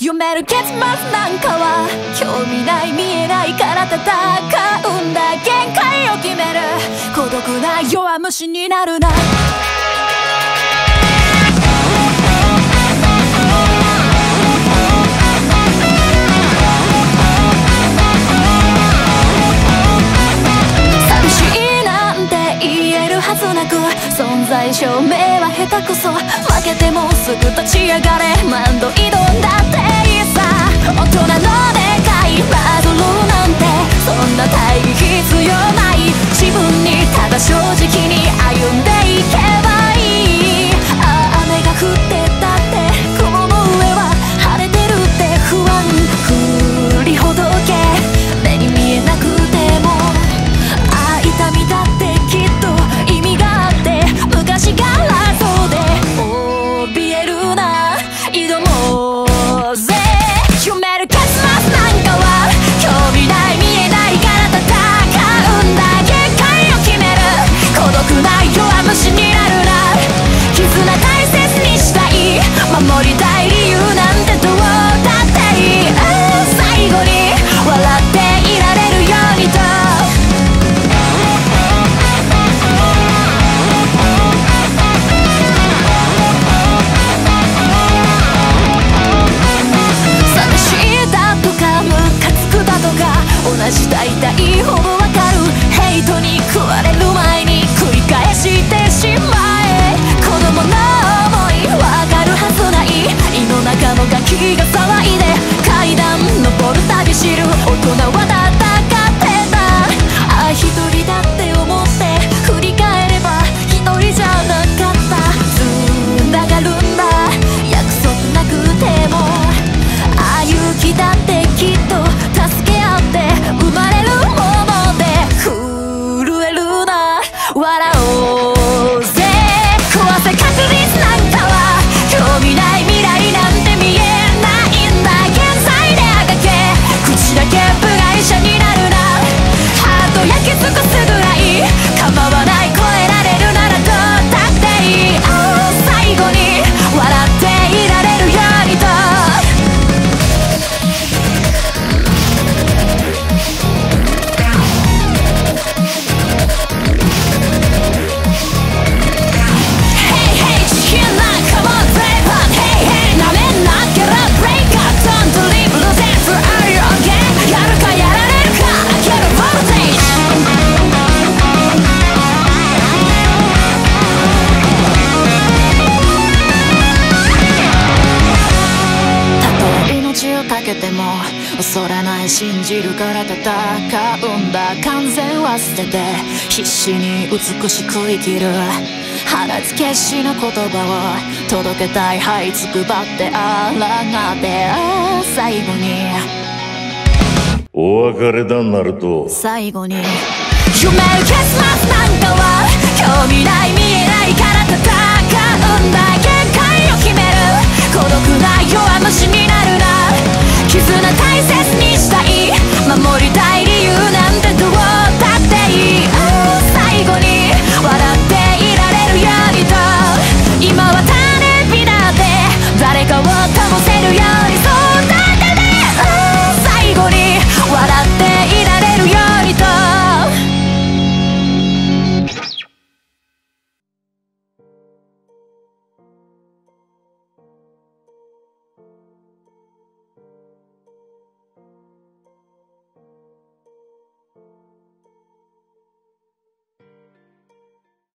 夢の結末なんかは興味ない見えないから戦うんだ限界を決める孤独な弱虫になるなはずなく存在証明は下手くそ。負けてもすぐ立ち上がれ。満度挑んだって。焼けけても恐れない信じるから戦う。んだ完全は捨てて必死に美しく生きる腹付けしの言葉を届けたい。這いつくばってあらがって最後に。お別れだなると最後に。夢を消すますなんか絆大切に